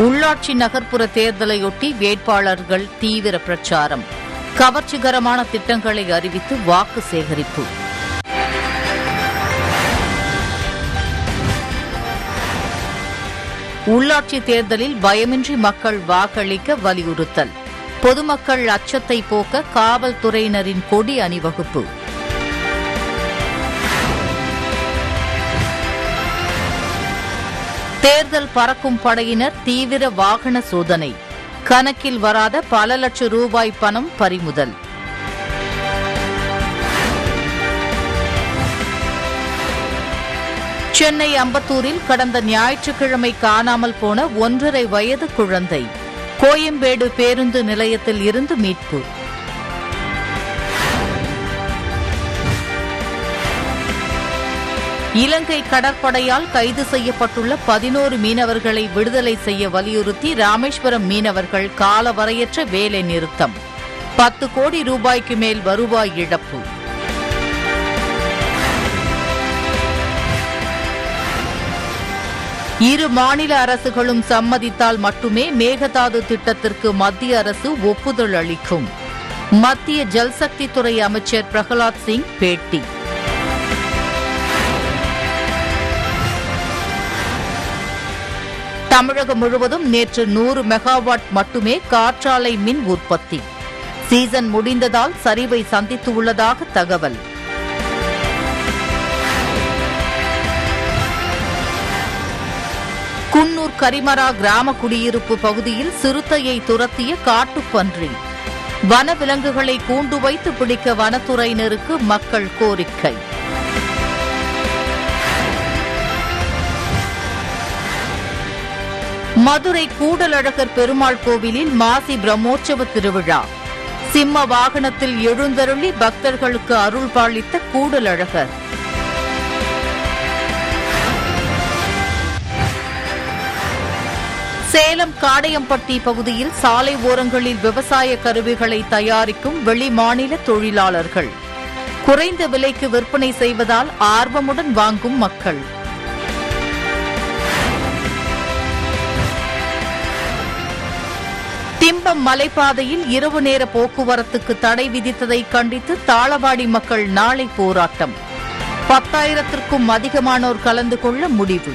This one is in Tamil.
உள்ளாட்சி நகர்ப்புற தேர்தலையொட்டி வேட்பாளர்கள் தீவிர பிரச்சாரம். கவர்ச்சிகரமான திட்டங்களை அறிவித்து வாக்கு சேகரிப்பு. உள்ளாட்சி தேர்தலில் பயமின்றி மக்கள் வாக்களிக்க வலியுறுத்தல். பொதுமக்கள் அச்சத்தை போக்க காவல்துறையினரின் கொடி அணிவகுப்பு. தேர்தல் பறக்கும் படையினர் தீவிர வாகன சோதனை. கணக்கில் வராத பல லட்சம் ரூபாய் பணம் பறிமுதல். சென்னை அம்பத்தூரில் கடந்த ஞாயிற்றுக்கிழமை காணாமல் போன ஒன்றரை வயது குழந்தை. கோயம்பேடு பேருந்து நிலையத்தில் இருந்து மீட்பு. இலங்கை கடற்படையால் கைது செய்யப்பட்டுள்ள பதினோரு மீனவர்களை விடுதலை செய்ய வலியுறுத்தி ராமேஸ்வரம் மீனவர்கள் காலவரையற்ற வேலை நிறுத்தம். பத்து கோடி ரூபாய்க்கு மேல் வருவாய் இழப்பு. இரு மாநில அரசுகளும் சம்மதித்தால் மட்டுமே மேகதாது திட்டத்திற்கு மத்திய அரசு ஒப்புதல் அளிக்கும். மத்திய ஜல்சக்தித்துறை அமைச்சர் பிரகலாத் சிங் பேட்டி. தமிழகம் முழுவதும் நேற்று நூறு மெகாவாட் மட்டுமே காற்றாலை மின் உற்பத்தி. சீசன் முடிந்ததால் சரிவை சந்தித்துள்ளதாக தகவல். குன்னூர் கரிமரா கிராம குடியிருப்பு பகுதியில் சிறுத்தையை துரத்திய காட்டுப்பன்றி. வனவிலங்குகளை கூண்டு வைத்து பிடிக்க வனத்துறையினருக்கு மக்கள் கோரிக்கை. மதுரை கூடலழகர் பெருமாள் கோவிலில் மாசி பிரம்மோற்சவ திருவிழா. சிம்ம வாகனத்தில் எழுந்தருளி பக்தர்களுக்கு அருள் பாலித்த கூடலழகர். சேலம் காடையம்பட்டி பகுதியில் சாலை ஓரங்களில் விவசாய கருவிகளை தயாரிக்கும் வெளிமாநில தொழிலாளர்கள். குறைந்த விலைக்கு விற்பனை செய்வதால் ஆர்வமுடன் வாங்கும் மக்கள். திம்பம் மலைப்பாதையில் இரவு நேர போக்குவரத்துக்கு தடை விதித்ததை கண்டித்து தாளவாடி மக்கள் நாளை போராட்டம். பத்தாயிரத்திற்கும் அதிகமானோர் கலந்து கொள்ள முடிவு.